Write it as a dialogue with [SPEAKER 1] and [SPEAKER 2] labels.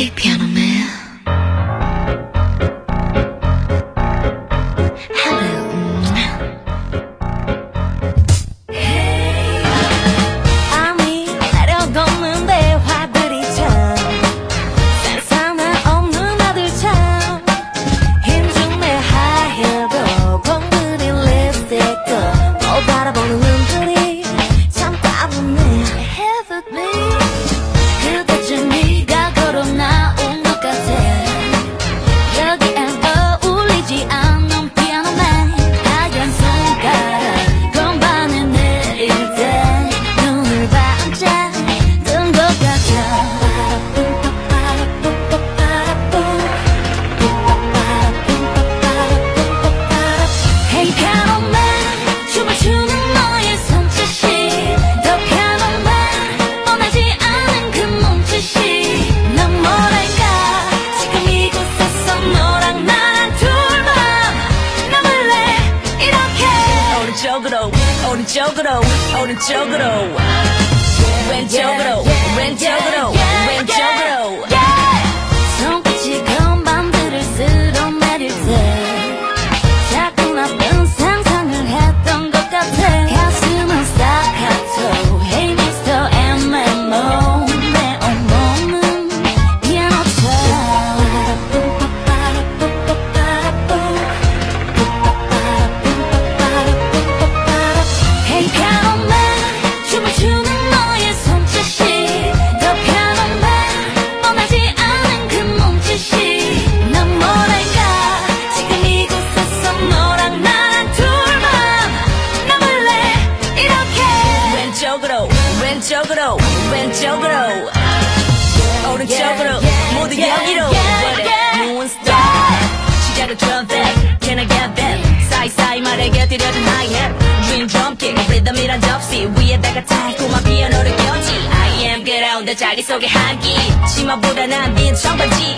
[SPEAKER 1] Hey, piano man.
[SPEAKER 2] with me.
[SPEAKER 3] 왼쪽으로 오른쪽으로 왼쪽으로 모두 여기로 Moon star 시작은 trumpet. Can I get that 사이사이 말에 곁들여진 high hat Dream drum kick 리듬이란 접시 위에다가 달콤한 피아노를 껴지. I am 그라운드 자기소개 한기 치마보다 난빈 청바지.